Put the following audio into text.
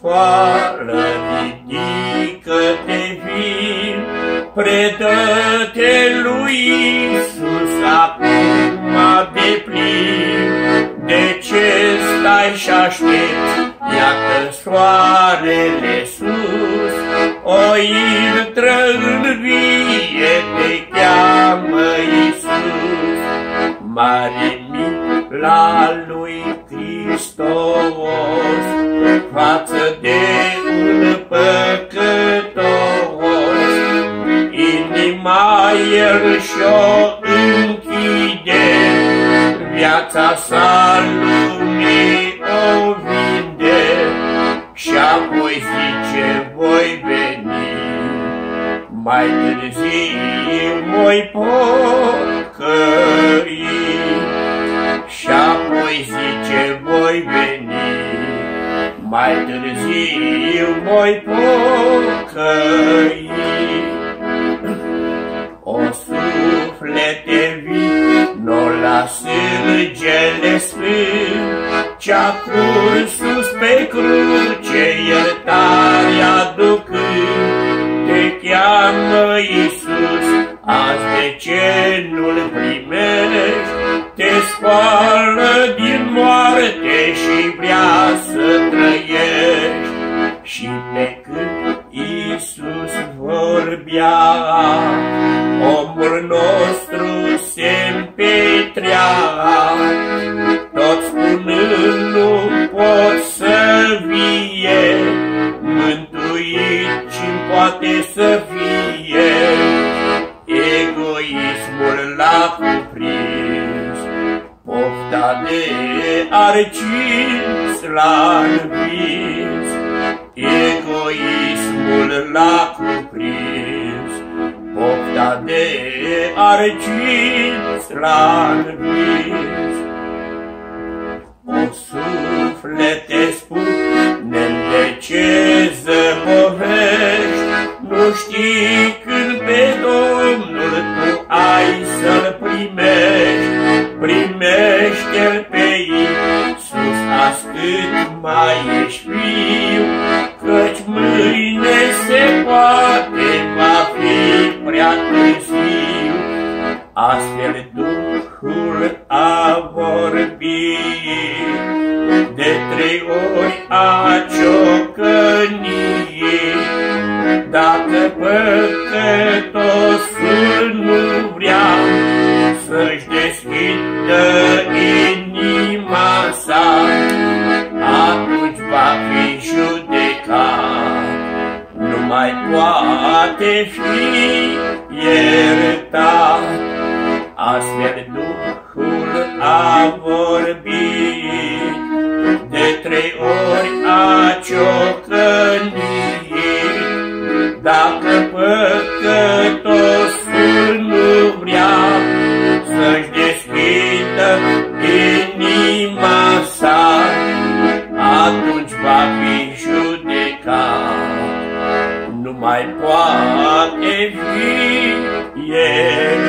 școală, titică, te vin, predă-te lui Iisus acum de plin. De ce stai și aștepți? Iată soarele sus, o intră în vie, te cheamă. De un păcătos, Inima el și-o închide, Viața sa lumii o vinde, Și apoi zice, voi veni, Mai târziu voi pocăi, Și apoi zice, voi veni, Mai târziu voi pocăi. O suflete vii, nu la sângele sfânt, Ce-a curs sus pe cruce, iertare aducând, Te cheamă Iisus, azi de ce nu-L primești? Și pe când Iisus vorbea, omul nostru se împetrea, tot spunând nu pot să vie, mântuit și poate să fie. Egoismul l-a cuprins, pofta de argint l-a învins, Egoismul l-a cuprins, pofta de argint l-a învins. O suflete spune a ciocănit. Dacă păcătosul nu vrea să-și deschidă inima sa, atunci va fi judecat. Nu mai poate fi ori a ciocănit. Dacă păcătosul nu vrea să-și deschidă inima sa, atunci va fi judecat. Nu mai poate fi iertat.